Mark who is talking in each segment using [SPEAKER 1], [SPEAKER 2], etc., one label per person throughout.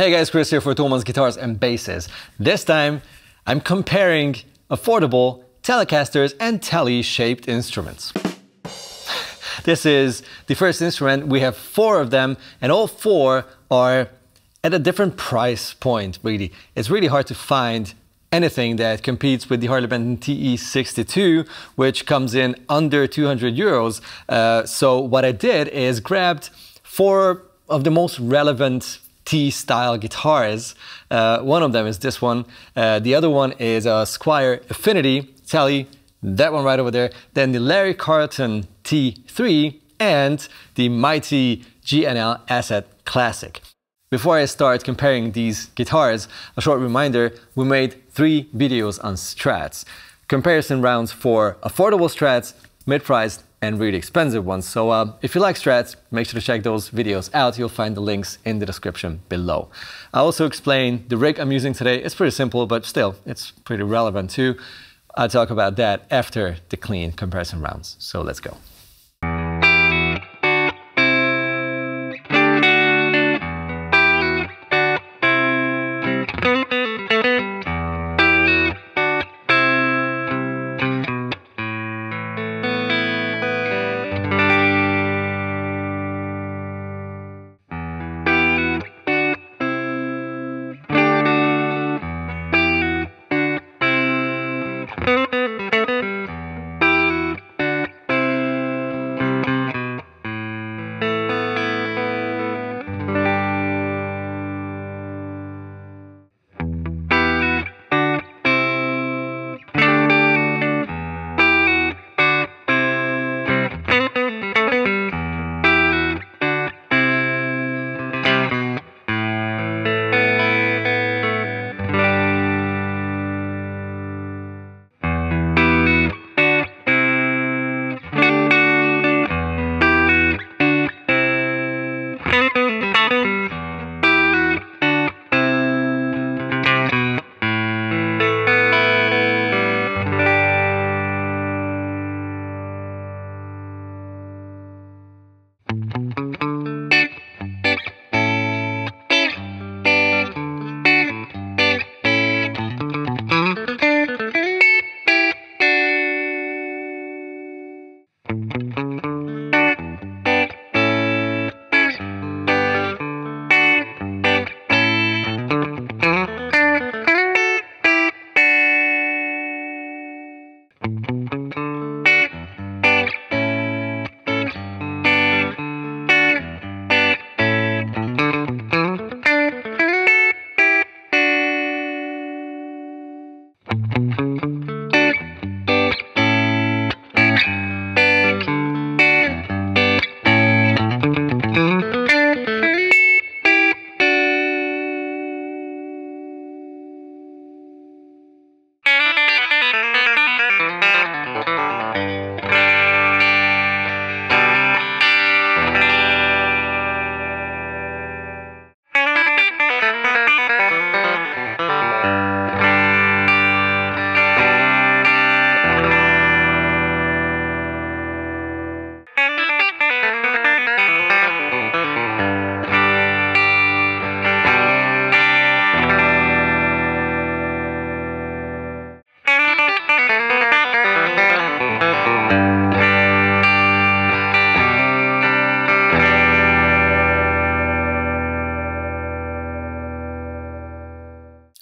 [SPEAKER 1] Hey guys, Kris here for Thomanns Guitars and Basses. This time, I'm comparing affordable Telecasters and Tele-shaped instruments. This is the first instrument. We have four of them, and all four are at a different price point, really. It's really hard to find anything that competes with the Harley Benton TE62, which comes in under 200 euros. Uh, so what I did is grabbed four of the most relevant T-style guitars. Uh, one of them is this one. Uh, the other one is a Squier Affinity Tele, that one right over there. Then the Larry Carlton T3 and the Mighty G&L ASAT Classic. Before I start comparing these guitars, a short reminder, we made three videos on strats. Comparison rounds for affordable strats, mid-priced, and really expensive ones. So uh, if you like strats, make sure to check those videos out. You'll find the links in the description below. I also explain the rig I'm using today. It's pretty simple, but still, it's pretty relevant too. I'll talk about that after the clean comparison rounds. So let's go.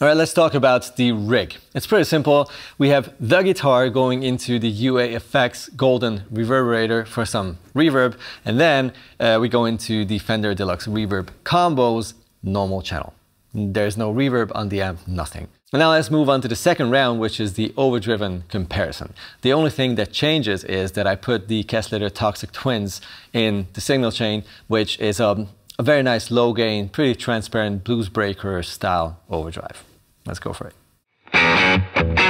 [SPEAKER 1] All right, let's talk about the rig. It's pretty simple. We have the guitar going into the UA Effects Golden Reverberator for some reverb, and then uh, we go into the Fender Deluxe Reverb Combos normal channel. There's no reverb on the amp, nothing. And now let's move on to the second round, which is the overdriven comparison. The only thing that changes is that I put the Kesslater Toxic Twins in the signal chain, which is um, a very nice low gain, pretty transparent blues breaker style overdrive. Let's go for it.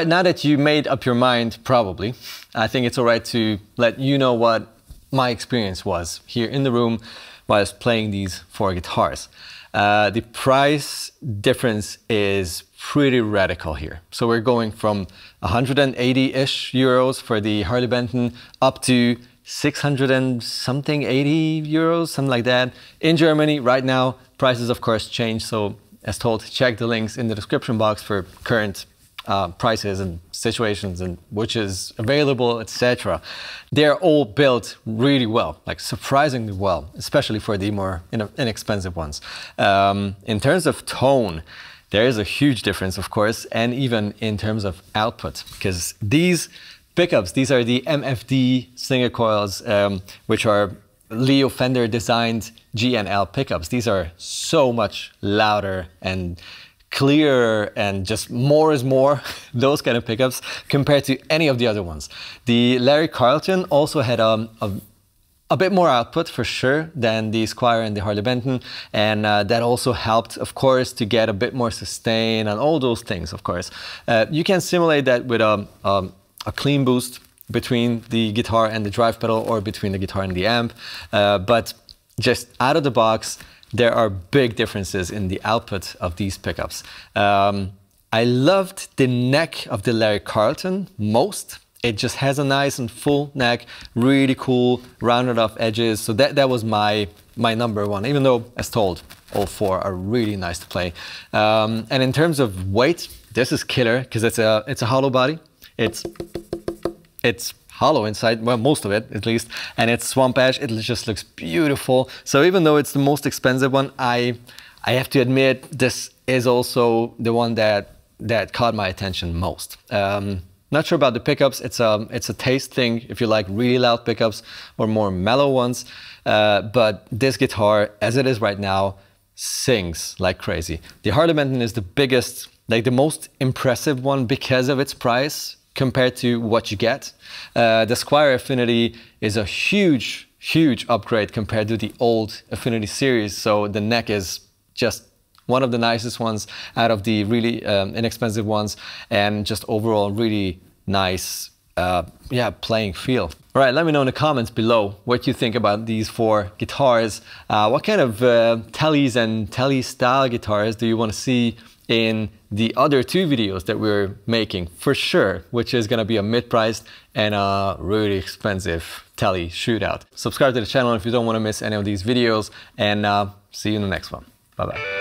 [SPEAKER 1] Right, now that you made up your mind, probably, I think it's all right to let you know what my experience was here in the room whilst playing these four guitars. Uh, the price difference is pretty radical here. So we're going from 180-ish euros for the Harley Benton up to 600 and something 80 euros, something like that. In Germany right now, prices of course change. So as told, check the links in the description box for current uh, prices and situations and which is available, etc. They're all built really well, like surprisingly well, especially for the more inexpensive ones. Um, in terms of tone, there is a huge difference, of course, and even in terms of output, because these pickups, these are the MFD single coils, um, which are Leo Fender designed G&L pickups. These are so much louder and clearer and just more is more, those kind of pickups compared to any of the other ones. The Larry Carlton also had um, a, a bit more output for sure than the Squier and the Harley Benton. And uh, that also helped, of course, to get a bit more sustain and all those things, of course. Uh, you can simulate that with a, um, a clean boost between the guitar and the drive pedal or between the guitar and the amp. Uh, but just out of the box, there are big differences in the output of these pickups. Um, I loved the neck of the Larry Carlton most. It just has a nice and full neck, really cool, rounded off edges. So that, that was my, my number one, even though, as told, all four are really nice to play. Um, and in terms of weight, this is killer because it's a, it's a hollow body. It's, it's hollow inside, well, most of it at least, and it's swamp ash. It just looks beautiful. So even though it's the most expensive one, I, I have to admit this is also the one that that caught my attention most. Um, not sure about the pickups. It's a it's a taste thing. If you like really loud pickups or more mellow ones, uh, but this guitar, as it is right now, sings like crazy. The Harley Benton is the biggest, like the most impressive one because of its price compared to what you get. Uh, the Squier Affinity is a huge, huge upgrade compared to the old Affinity series. So the neck is just one of the nicest ones out of the really um, inexpensive ones and just overall really nice uh, yeah, playing feel. All right, let me know in the comments below what you think about these four guitars. Uh, what kind of uh, Teles and Tele style guitars do you want to see in the other two videos that we're making for sure, which is gonna be a mid-priced and a really expensive Tele shootout. Subscribe to the channel if you don't wanna miss any of these videos and uh, see you in the next one. Bye-bye.